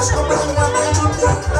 Let's come down make you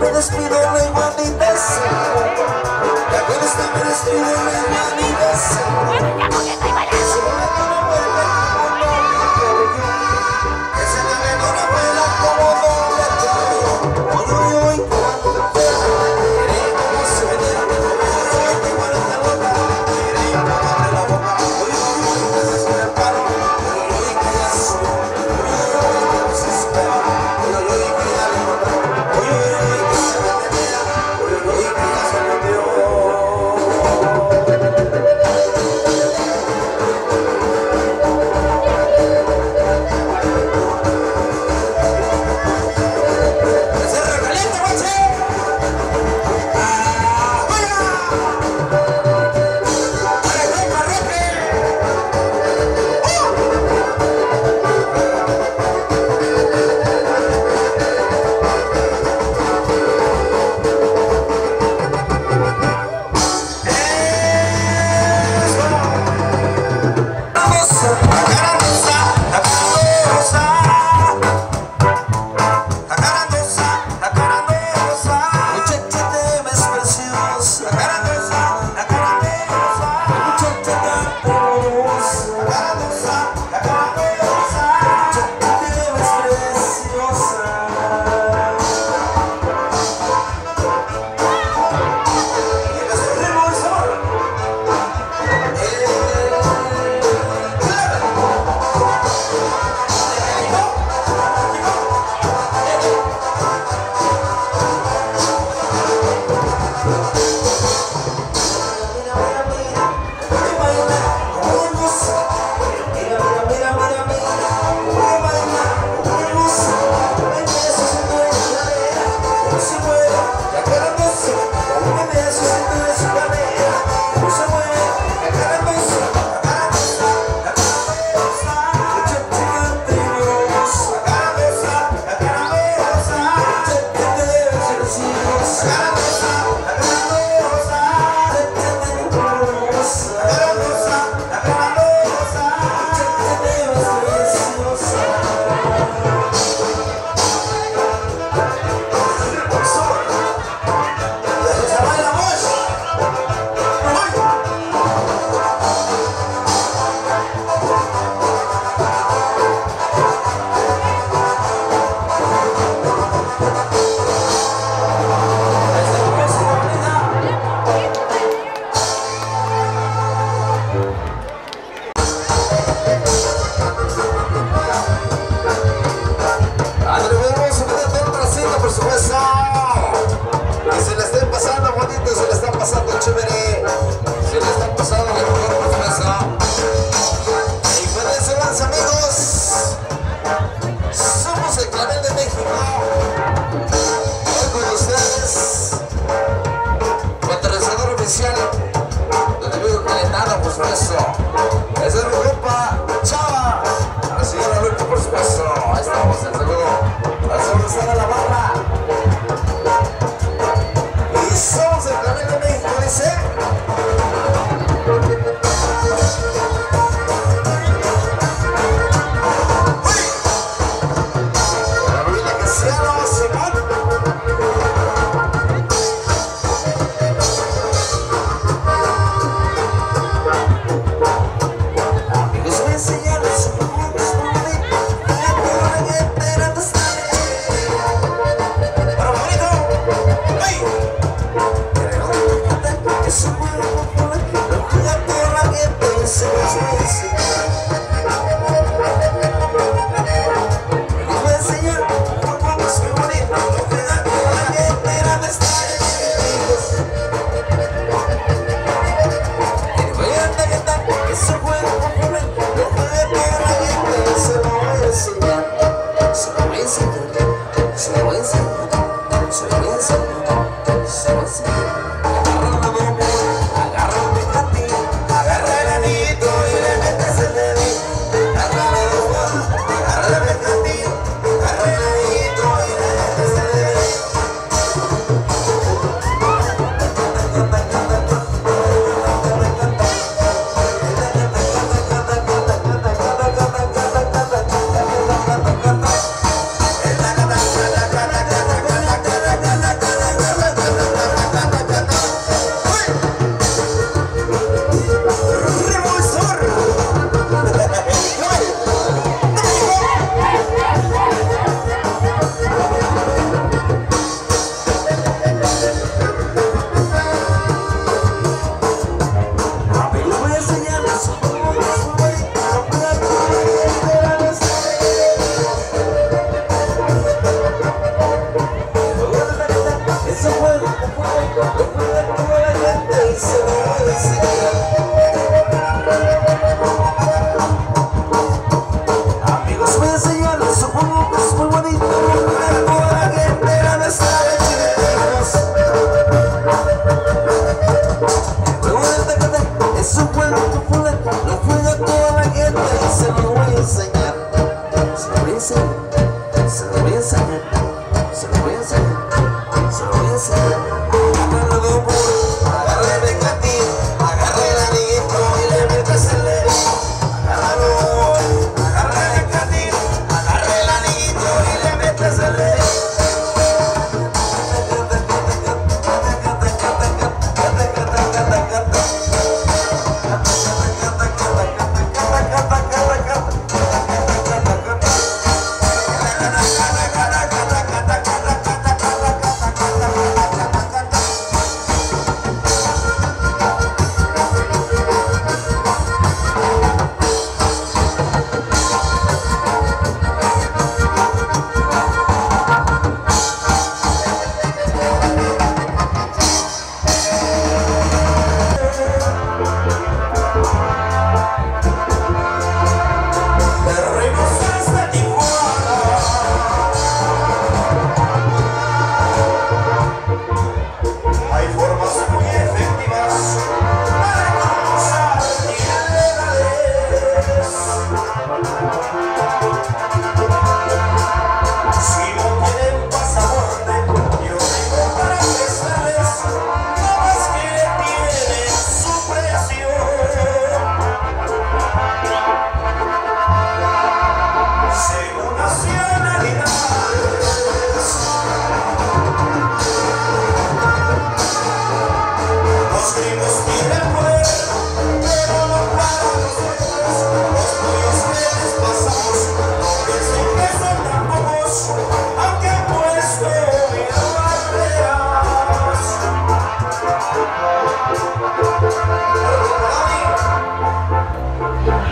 me despido, la igualita me despido, la igualita.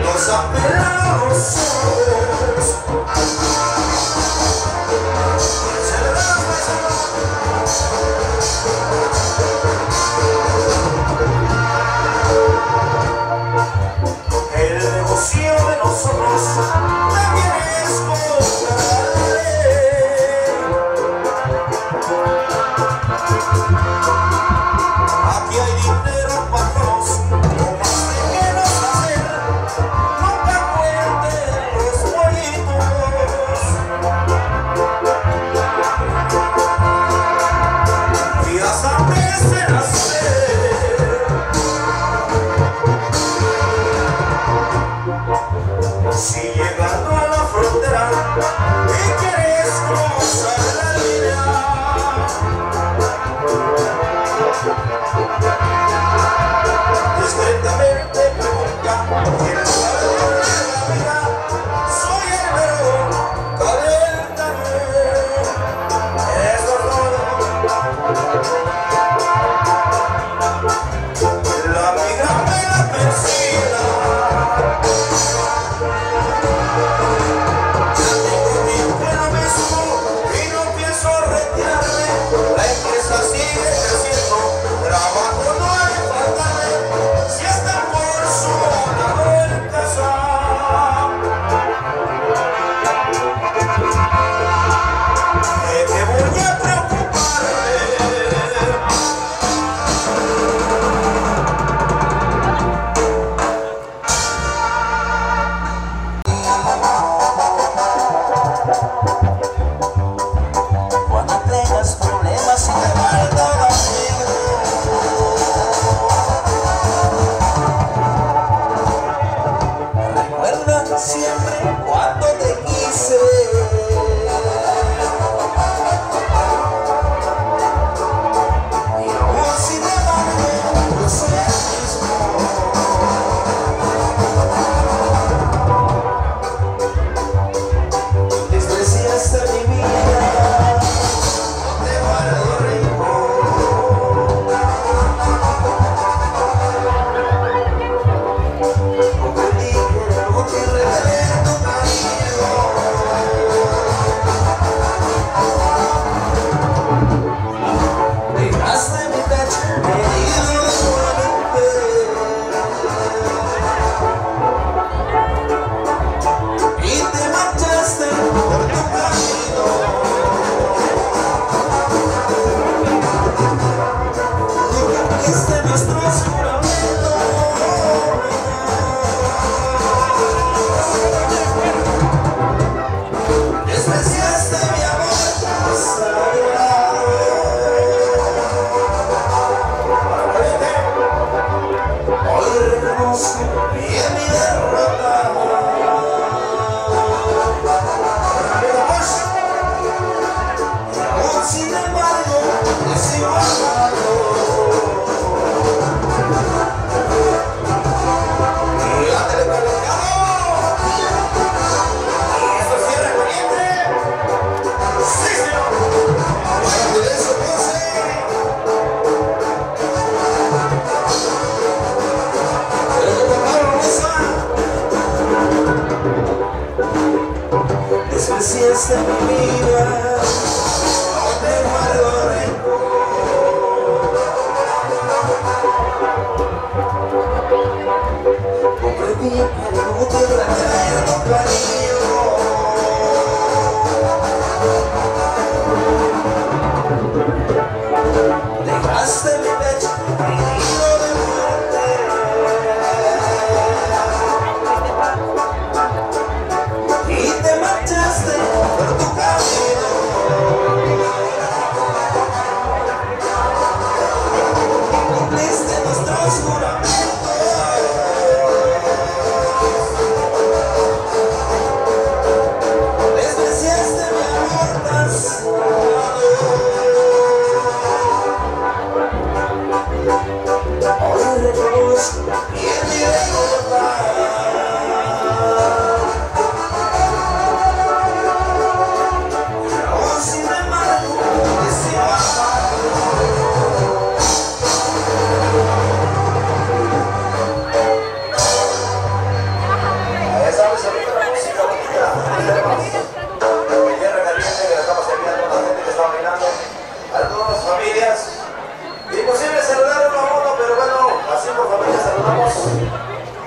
Nossa pensa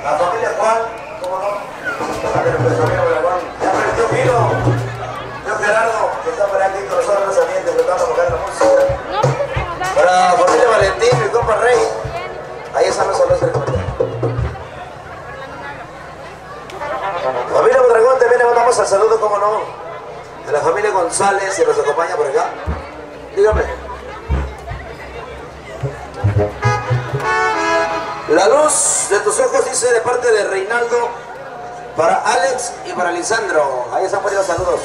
La familia Juan, ¿cómo no? nuestro amigo de Juan. Ya perdió Pino. Yo Gerardo, que está por aquí con nosotros, los amigos, tratando de tocar la música. Para la familia Valentín, mi compa Rey. Ahí están los saludos del Familia Mondragón, también le mandamos al saludo, ¿cómo no? De la familia González, que nos acompaña por acá. Dígame. La luz de tus ojos dice de parte de Reinaldo para Alex y para Lisandro. Ahí están poniendo saludos.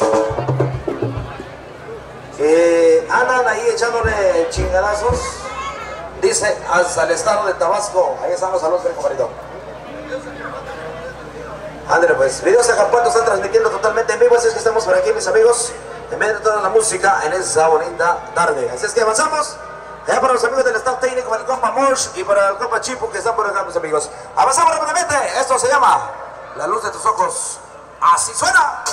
Eh, andan ahí echándole chingadazos. Dice hasta el estado de Tabasco. Ahí estamos, saludos, compadrito. Ándale pues, videos Acapulco están transmitiendo totalmente en vivo, así es que estamos por aquí mis amigos, en medio de toda la música en esa bonita tarde. Así es que avanzamos, allá para los amigos del staff técnico, para el compa Morsh y para el compa Chipo que están por acá mis amigos. Avanzamos rápidamente, esto se llama La Luz de tus Ojos, así suena.